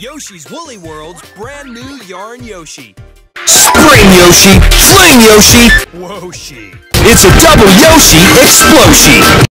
Yoshi's Woolly World's brand new Yarn Yoshi. Spring Yoshi, Fling Yoshi, Woshi. it's a double Yoshi explosion!